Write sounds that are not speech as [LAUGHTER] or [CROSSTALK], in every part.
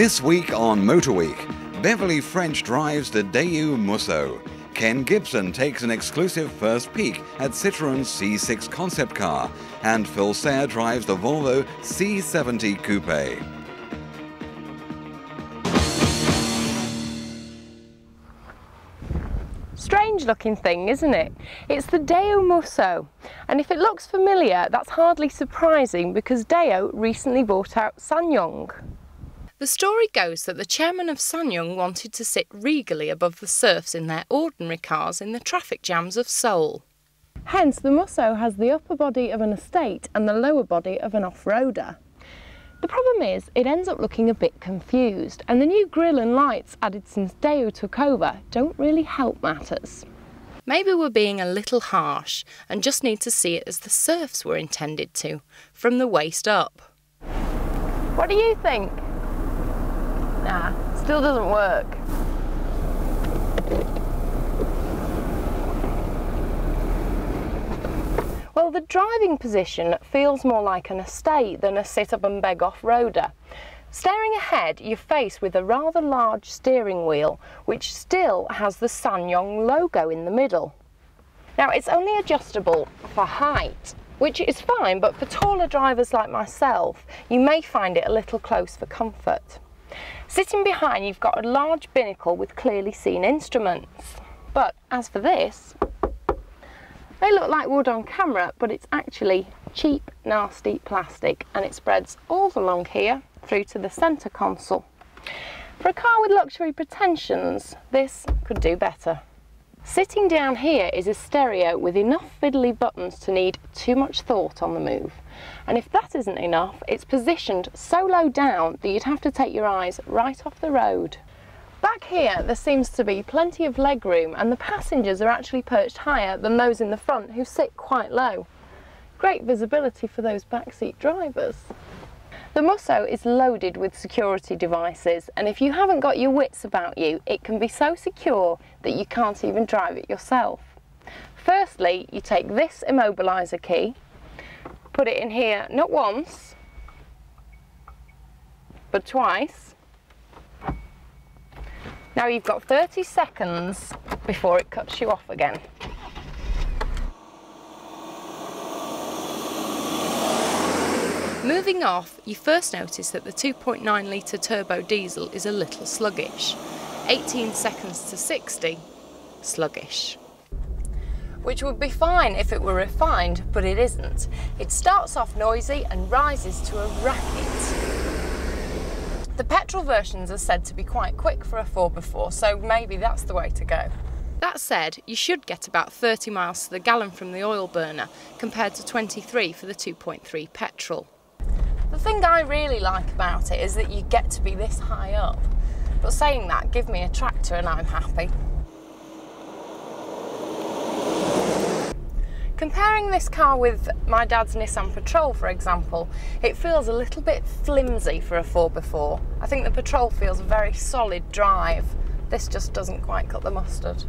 This week on Motor Week, Beverly French drives the Daewoo Musso. Ken Gibson takes an exclusive first peek at Citroen's C6 concept car, and Phil Sayer drives the Volvo C70 Coupe. Strange looking thing, isn't it? It's the Daewoo Musso, and if it looks familiar, that's hardly surprising because Daewoo recently bought out SsangYong. The story goes that the chairman of SsangYong wanted to sit regally above the serfs in their ordinary cars in the traffic jams of Seoul. Hence, the Musso has the upper body of an estate and the lower body of an off-roader. The problem is, it ends up looking a bit confused, and the new grille and lights added since Daewoo took over don't really help matters. Maybe we're being a little harsh and just need to see it as the serfs were intended to, from the waist up. What do you think? Nah, still doesn't work. Well, the driving position feels more like an estate than a sit-up and beg off-roader. Staring ahead, you're faced with a rather large steering wheel, which still has the SsangYong logo in the middle. Now, it's only adjustable for height, which is fine, but for taller drivers like myself, you may find it a little close for comfort. Sitting behind, you've got a large binnacle with clearly seen instruments. But as for this, they look like wood on camera, but it's actually cheap, nasty plastic and it spreads all along here through to the centre console. For a car with luxury pretensions, this could do better. Sitting down here is a stereo with enough fiddly buttons to need too much thought on the move. And if that isn't enough, it's positioned so low down that you'd have to take your eyes right off the road. Back here there seems to be plenty of legroom and the passengers are actually perched higher than those in the front who sit quite low. Great visibility for those backseat drivers. The Musso is loaded with security devices and if you haven't got your wits about you it can be so secure that you can't even drive it yourself. Firstly you take this immobiliser key, put it in here not once but twice now you've got 30 seconds before it cuts you off again. Moving off, you first notice that the 2.9 litre turbo diesel is a little sluggish. 18 seconds to 60, sluggish. Which would be fine if it were refined, but it isn't. It starts off noisy and rises to a racket. The petrol versions are said to be quite quick for a 4x4, so maybe that's the way to go. That said, you should get about 30 miles to the gallon from the oil burner, compared to 23 for the 2.3 petrol. The thing I really like about it is that you get to be this high up. But saying that, give me a tractor and I'm happy. Comparing this car with my dad's Nissan Patrol, for example, it feels a little bit flimsy for a 4x4. I think the Patrol feels a very solid drive. This just doesn't quite cut the mustard.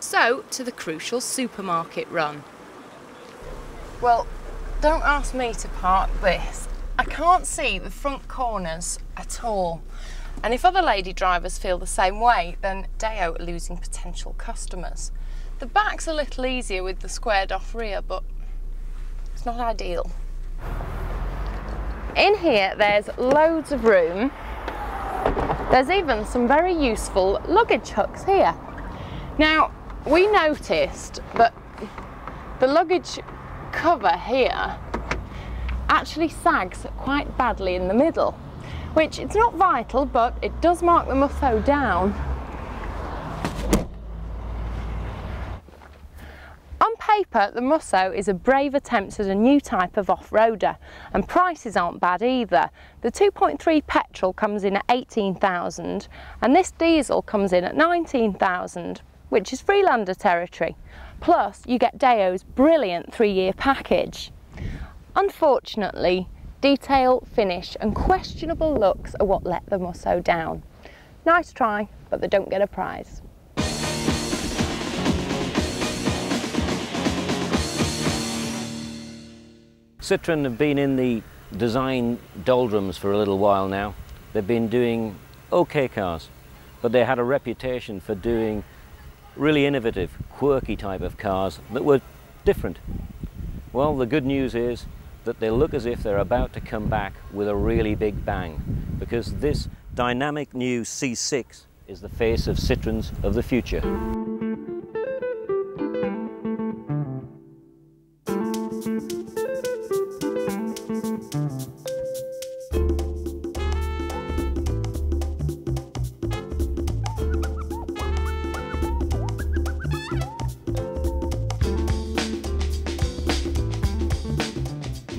So, to the crucial supermarket run. Well, don't ask me to park this. I can't see the front corners at all. And if other lady drivers feel the same way, then Daewoo are losing potential customers. The back's a little easier with the squared off rear, but it's not ideal. In here, there's loads of room. There's even some very useful luggage hooks here. Now, we noticed that the luggage cover here actually sags quite badly in the middle, which it's not vital, but it does mark the Musso down On paper, the Musso is a brave attempt at a new type of off-roader and prices aren't bad either. The 2.3 petrol comes in at 18,000 and this diesel comes in at 19,000 which is Freelander territory. Plus you get Daewoo's brilliant three-year package. Unfortunately, detail, finish and questionable looks are what let the Musso down. Nice try, but they don't get a prize. Citroen have been in the design doldrums for a little while now. they've been doing okay cars, but they had a reputation for doing really innovative, quirky type of cars that were different. Well, the good news is that they look as if they're about to come back with a really big bang because this dynamic new C6 is the face of Citroëns of the future.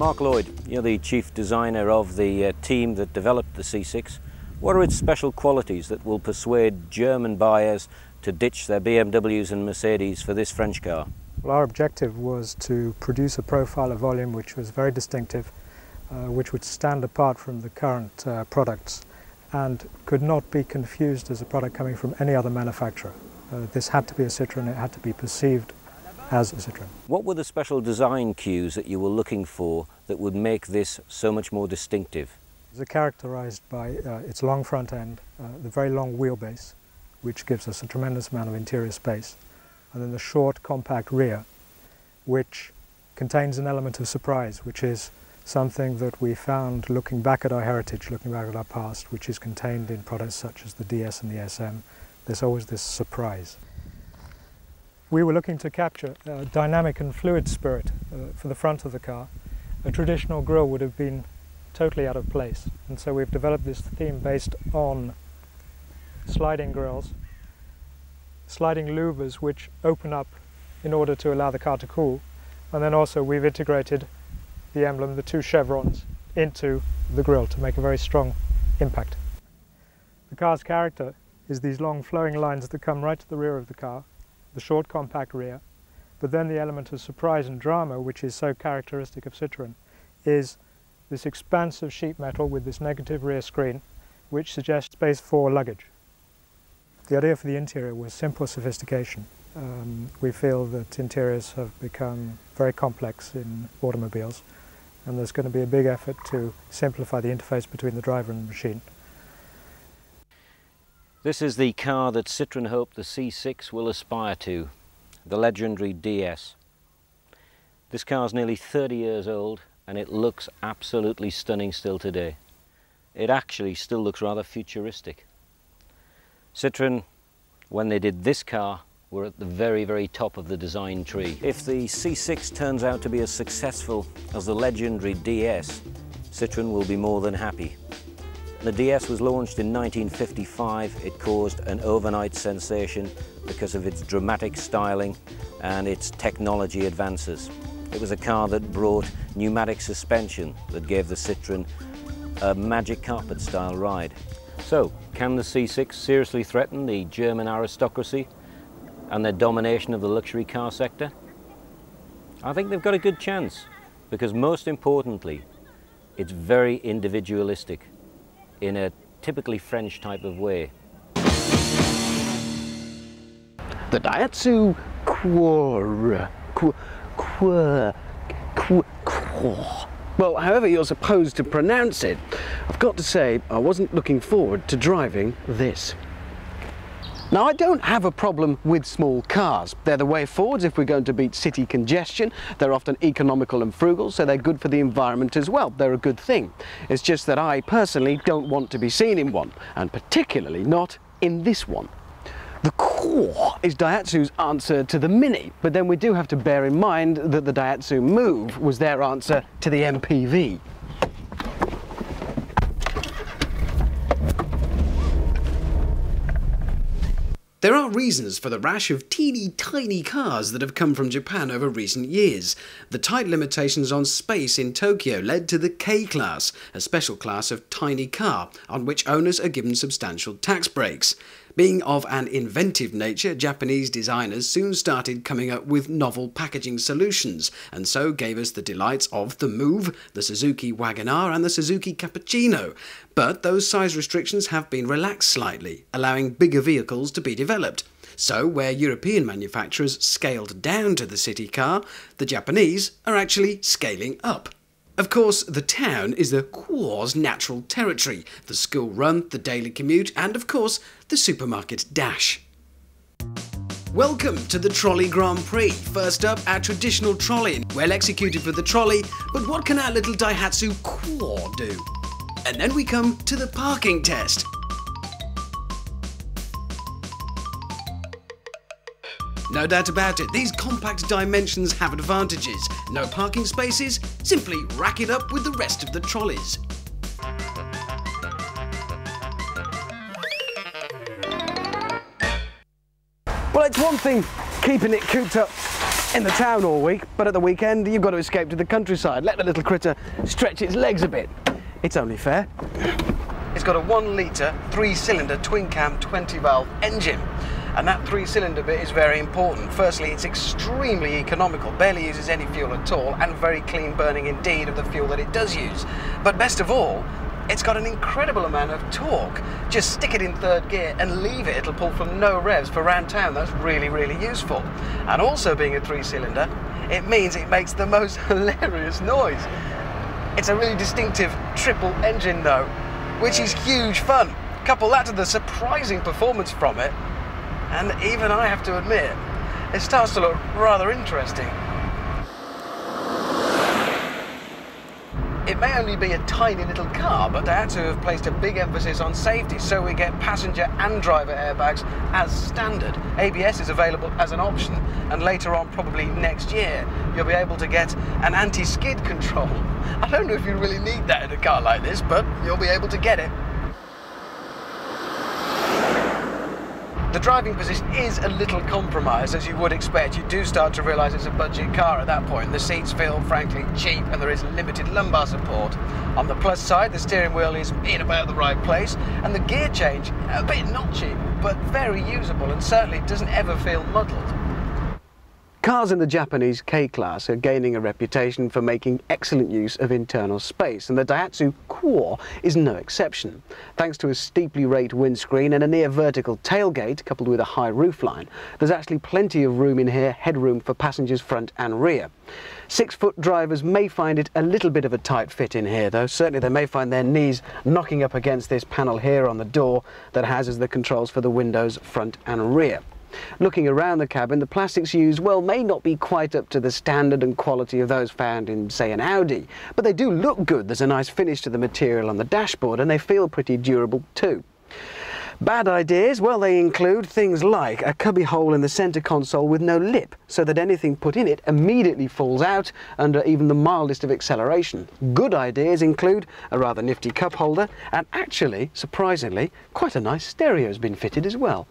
Mark Lloyd, you're the chief designer of the uh, team that developed the C6. What are its special qualities that will persuade German buyers to ditch their BMWs and Mercedes for this French car? Well, our objective was to produce a profile of volume which was very distinctive, uh, which would stand apart from the current uh, products and could not be confused as a product coming from any other manufacturer. Uh, this had to be a Citroën, it had to be perceived as a Citroën. What were the special design cues that you were looking for that would make this so much more distinctive? It's characterized by uh, its long front end, uh, the very long wheelbase, which gives us a tremendous amount of interior space, and then the short, compact rear, which contains an element of surprise, which is something that we found looking back at our heritage, looking back at our past, which is contained in products such as the DS and the SM. There's always this surprise. We were looking to capture a dynamic and fluid spirit uh, for the front of the car. A traditional grille would have been totally out of place, and so we've developed this theme based on sliding grills, sliding louvers which open up in order to allow the car to cool, and then also we've integrated the emblem, the two chevrons, into the grille to make a very strong impact. The car's character is these long flowing lines that come right to the rear of the car, the short compact rear, but then the element of surprise and drama, which is so characteristic of Citroën, is this expansive sheet metal with this negative rear screen, which suggests space for luggage. The idea for the interior was simple sophistication. Um, we feel that interiors have become very complex in automobiles, and there's going to be a big effort to simplify the interface between the driver and the machine. This is the car that Citroën hope the C6 will aspire to, the legendary DS. This car is nearly 30 years old and it looks absolutely stunning still today. It actually still looks rather futuristic. Citroën, when they did this car, were at the very, very top of the design tree. If the C6 turns out to be as successful as the legendary DS, Citroën will be more than happy. The DS was launched in 1955. It caused an overnight sensation because of its dramatic styling and its technology advances. It was a car that brought pneumatic suspension that gave the Citroën a magic carpet style ride. So, can the C6 seriously threaten the German aristocracy and their domination of the luxury car sector? I think they've got a good chance because most importantly, it's very individualistic in a typically French type of way. The Daihatsu Quor, Quor, Quor, Quor, well, however you're supposed to pronounce it, I've got to say I wasn't looking forward to driving this. Now, I don't have a problem with small cars. They're the way forwards if we're going to beat city congestion. They're often economical and frugal, so they're good for the environment as well. They're a good thing. It's just that I personally don't want to be seen in one, and particularly not in this one. The Cuore is Daihatsu's answer to the Mini, but then we do have to bear in mind that the Daihatsu Move was their answer to the MPV. There are reasons for the rash of teeny tiny cars that have come from Japan over recent years. The tight limitations on space in Tokyo led to the K class, a special class of tiny car, on which owners are given substantial tax breaks. Being of an inventive nature, Japanese designers soon started coming up with novel packaging solutions, and so gave us the delights of the Move, the Suzuki Wagon-R and the Suzuki Cappuccino. But those size restrictions have been relaxed slightly, allowing bigger vehicles to be developed. So, where European manufacturers scaled down to the city car, the Japanese are actually scaling up. Of course, the town is the Cuore's natural territory, the school run, the daily commute, and of course, the supermarket dash. Welcome to the Trolley Grand Prix. First up, our traditional trolley. Well executed for the trolley, but what can our little Daihatsu Cuore do? And then we come to the parking test. No doubt about it, these compact dimensions have advantages. No parking spaces? Simply rack it up with the rest of the trolleys. Well, it's one thing keeping it cooped up in the town all week, but at the weekend you've got to escape to the countryside. Let the little critter stretch its legs a bit. It's only fair. It's got a one litre, three cylinder twin cam 20 valve engine. And that three cylinder bit is very important. Firstly, it's extremely economical, barely uses any fuel at all, and very clean burning indeed of the fuel that it does use. But best of all, it's got an incredible amount of torque. Just stick it in third gear and leave it, it'll pull from no revs for around town. That's really, really useful. And also being a three cylinder, it means it makes the most [LAUGHS] hilarious noise. It's a really distinctive triple engine though, which is huge fun. Couple that to the surprising performance from it, and even I have to admit, it starts to look rather interesting. It may only be a tiny little car, but Daihatsu have placed a big emphasis on safety, so we get passenger and driver airbags as standard. ABS is available as an option, and later on, probably next year, you'll be able to get an anti-skid control. [LAUGHS] I don't know if you really need that in a car like this, but you'll be able to get it. The driving position is a little compromised, as you would expect. You do start to realise it's a budget car at that point. The seats feel, frankly, cheap and there is limited lumbar support. On the plus side, the steering wheel is in about the right place, and the gear change, a bit not cheap, but very usable and certainly doesn't ever feel muddled. Cars in the Japanese K-Class are gaining a reputation for making excellent use of internal space, and the Daihatsu Cuore is no exception. Thanks to a steeply raked windscreen and a near vertical tailgate coupled with a high roofline, there's actually plenty of room in here, headroom for passengers front and rear. Six-foot drivers may find it a little bit of a tight fit in here, though. Certainly they may find their knees knocking up against this panel here on the door that houses the controls for the windows front and rear. Looking around the cabin, the plastics used, well, may not be quite up to the standard and quality of those found in, say, an Audi, but they do look good. There's a nice finish to the material on the dashboard, and they feel pretty durable too. Bad ideas? Well, they include things like a cubby hole in the centre console with no lip, so that anything put in it immediately falls out under even the mildest of acceleration. Good ideas include a rather nifty cup holder, and actually, surprisingly, quite a nice stereo has been fitted as well.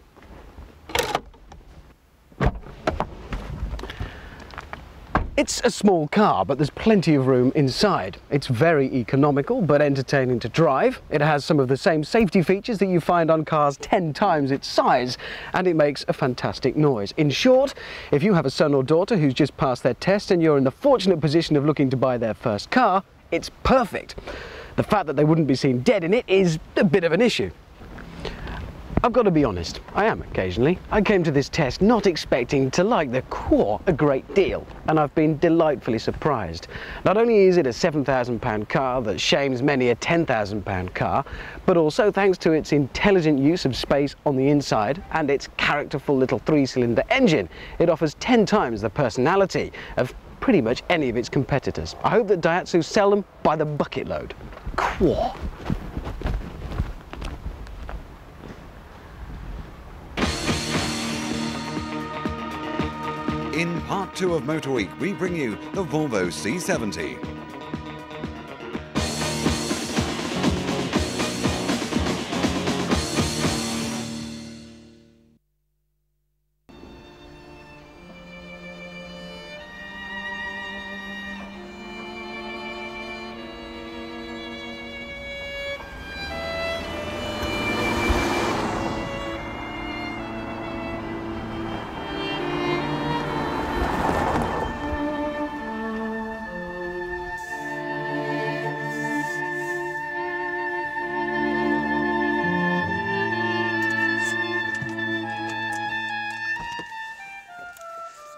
It's a small car, but there's plenty of room inside. It's very economical, but entertaining to drive. It has some of the same safety features that you find on cars 10 times its size, and it makes a fantastic noise. In short, if you have a son or daughter who's just passed their test and you're in the fortunate position of looking to buy their first car, it's perfect. The fact that they wouldn't be seen dead in it is a bit of an issue. I've got to be honest, I am occasionally. I came to this test not expecting to like the Cuore a great deal, and I've been delightfully surprised. Not only is it a £7,000 car that shames many a £10,000 car, but also thanks to its intelligent use of space on the inside and its characterful little three-cylinder engine, it offers 10 times the personality of pretty much any of its competitors. I hope that Daihatsu sell them by the bucket load. In part two of Motor Week, we bring you the Volvo C70.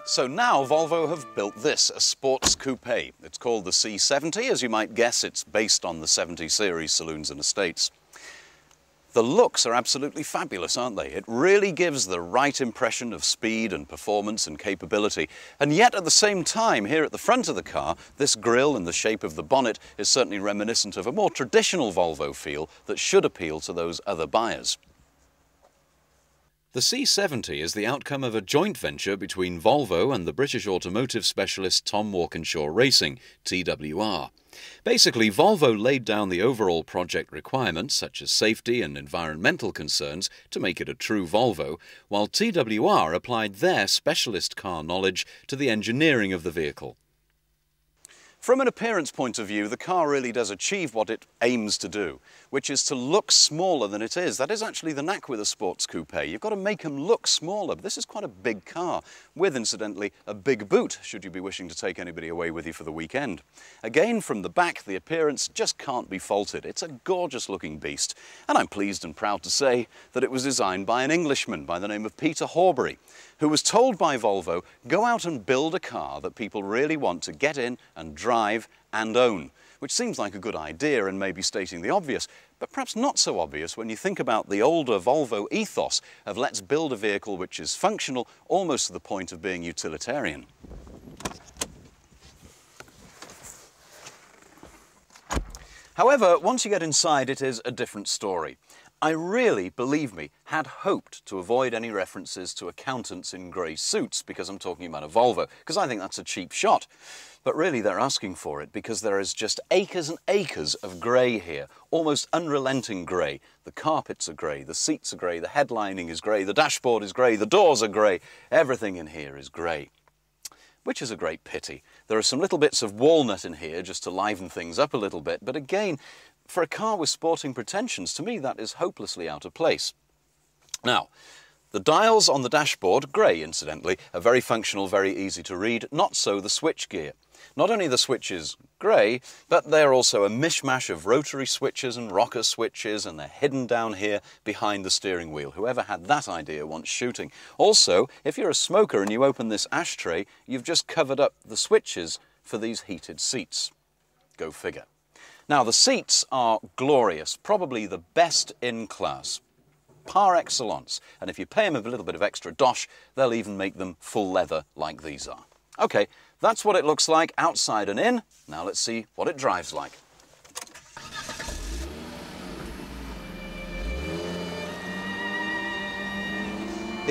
So now Volvo have built this, a sports coupe. It's called the C70. As you might guess, it's based on the 70 series saloons and estates. The looks are absolutely fabulous, aren't they? It really gives the right impression of speed and performance and capability. And yet at the same time, here at the front of the car, this grille and the shape of the bonnet is certainly reminiscent of a more traditional Volvo feel that should appeal to those other buyers. The C70 is the outcome of a joint venture between Volvo and the British automotive specialist Tom Walkinshaw Racing, TWR. Basically, Volvo laid down the overall project requirements, such as safety and environmental concerns, to make it a true Volvo, while TWR applied their specialist car knowledge to the engineering of the vehicle. From an appearance point of view, the car really does achieve what it aims to do, which is to look smaller than it is. That is actually the knack with a sports coupe. You've got to make them look smaller. This is quite a big car, with incidentally a big boot, should you be wishing to take anybody away with you for the weekend. Again, from the back, the appearance just can't be faulted. It's a gorgeous looking beast, and I'm pleased and proud to say that it was designed by an Englishman by the name of Peter Horbury who was told by Volvo, go out and build a car that people really want to get in and drive and own, which seems like a good idea and maybe stating the obvious, but perhaps not so obvious when you think about the older Volvo ethos of let's build a vehicle which is functional almost to the point of being utilitarian. However, once you get inside, it is a different story. I really, believe me, had hoped to avoid any references to accountants in grey suits because I'm talking about a Volvo, because I think that's a cheap shot. But really they're asking for it because there is just acres and acres of grey here, almost unrelenting grey. The carpets are grey, the seats are grey, the headlining is grey, the dashboard is grey, the doors are grey, everything in here is grey. Which is a great pity. There are some little bits of walnut in here just to liven things up a little bit, but again, for a car with sporting pretensions, to me that is hopelessly out of place. Now, the dials on the dashboard, grey incidentally, are very functional, very easy to read, not so the switch gear. Not only the switches grey, but they're also a mishmash of rotary switches and rocker switches, and they're hidden down here behind the steering wheel. Whoever had that idea wants shooting. Also, if you're a smoker and you open this ashtray, you've just covered up the switches for these heated seats. Go figure. Now, the seats are glorious, probably the best in class. Par excellence. And if you pay them a little bit of extra dosh, they'll even make them full leather like these are. Okay, that's what it looks like outside and in. Now let's see what it drives like.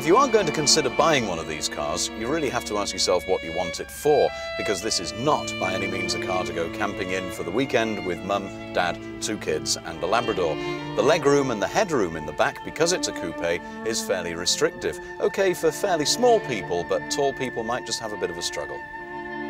If you are going to consider buying one of these cars, you really have to ask yourself what you want it for, because this is not by any means a car to go camping in for the weekend with mum, dad, two kids and a Labrador. The legroom and the headroom in the back, because it's a coupe, is fairly restrictive. Okay for fairly small people, but tall people might just have a bit of a struggle.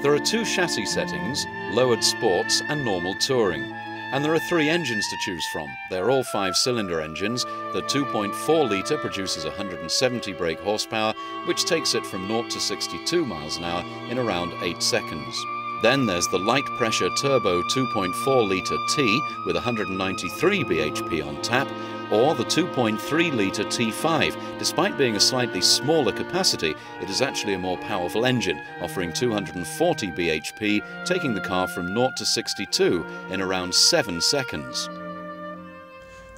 There are two chassis settings, lowered sports and normal touring. And there are three engines to choose from. They're all five-cylinder engines. The 2.4 litre produces 170 brake horsepower, which takes it from 0 to 62 miles an hour in around 8 seconds. Then there's the light pressure turbo 2.4 litre T with 193 bhp on tap, or the 2.3 litre T5. Despite being a slightly smaller capacity, it is actually a more powerful engine, offering 240 bhp, taking the car from 0 to 62 in around 7 seconds.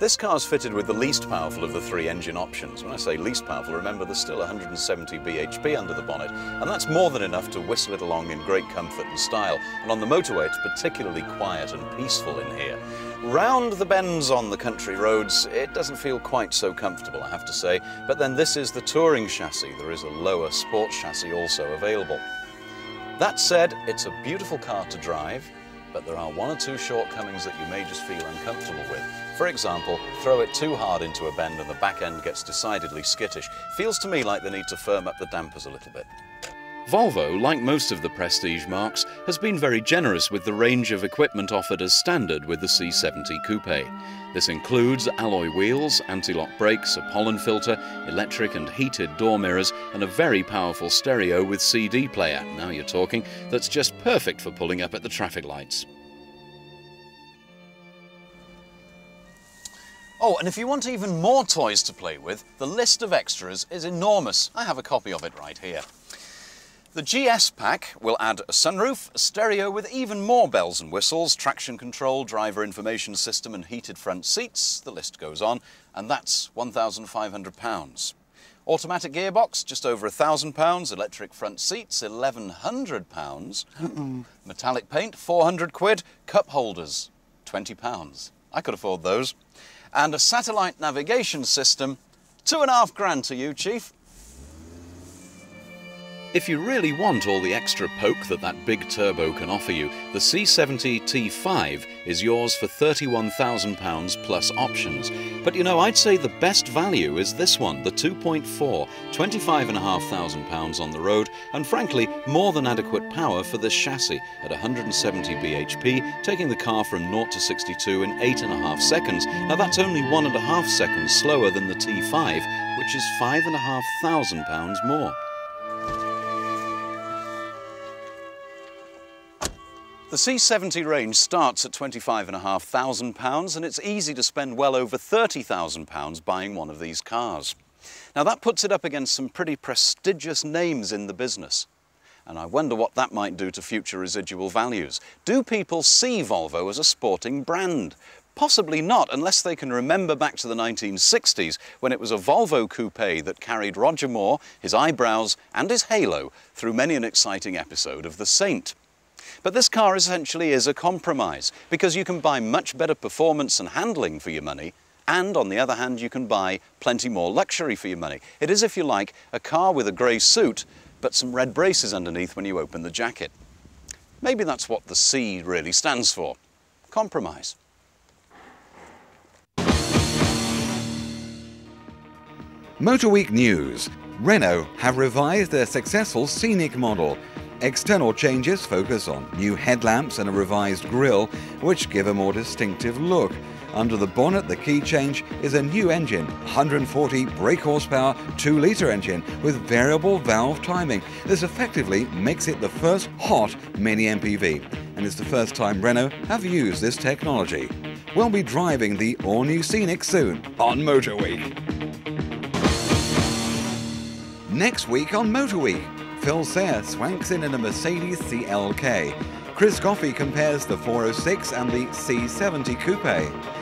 This car is fitted with the least powerful of the three engine options. When I say least powerful, remember there's still 170 bhp under the bonnet, and that's more than enough to whistle it along in great comfort and style. And on the motorway, it's particularly quiet and peaceful in here. Round the bends on the country roads, it doesn't feel quite so comfortable, I have to say. But then this is the touring chassis. There is a lower sports chassis also available. That said, it's a beautiful car to drive, but there are one or two shortcomings that you may just feel uncomfortable with. For example, throw it too hard into a bend and the back end gets decidedly skittish. Feels to me like they need to firm up the dampers a little bit. Volvo, like most of the prestige marques, has been very generous with the range of equipment offered as standard with the C70 Coupe. This includes alloy wheels, anti-lock brakes, a pollen filter, electric and heated door mirrors, and a very powerful stereo with CD player, now you're talking, that's just perfect for pulling up at the traffic lights. Oh, and if you want even more toys to play with, the list of extras is enormous. I have a copy of it right here. The GS pack will add a sunroof, a stereo with even more bells and whistles, traction control, driver information system and heated front seats, the list goes on, and that's £1,500. Automatic gearbox, just over £1,000, electric front seats, £1,100, metallic paint, 400 quid, cup holders, £20. I could afford those. And a satellite navigation system, two and a half grand to you, Chief. If you really want all the extra poke that that big turbo can offer you, the C70 T5 is yours for £31,000 plus options. But you know, I'd say the best value is this one, the 2.4, £25,500 on the road, and frankly, more than adequate power for this chassis at 170 bhp, taking the car from 0 to 62 in 8.5 seconds. Now that's only 1.5 seconds slower than the T5, which is £5,500 more. The C70 range starts at £25,500 and it's easy to spend well over £30,000 buying one of these cars. Now that puts it up against some pretty prestigious names in the business. And I wonder what that might do to future residual values. Do people see Volvo as a sporting brand? Possibly not, unless they can remember back to the 1960s when it was a Volvo coupe that carried Roger Moore, his eyebrows and his halo through many an exciting episode of The Saint. But this car essentially is a compromise because you can buy much better performance and handling for your money and on the other hand you can buy plenty more luxury for your money. It is, if you like, a car with a grey suit but some red braces underneath when you open the jacket. Maybe that's what the C really stands for. Compromise. Motorweek News. Renault have revised their successful Scenic model External changes focus on new headlamps and a revised grille, which give a more distinctive look. Under the bonnet, the key change is a new engine, 140 brake horsepower, 2 litre engine with variable valve timing. This effectively makes it the first hot mini MPV, and it's the first time Renault have used this technology. We'll be driving the all new Scenic soon on Motor Week. Next week on Motor Week. Phil Sayer swanks in in a Mercedes CLK. Chris Coffey compares the 406 and the C70 Coupe.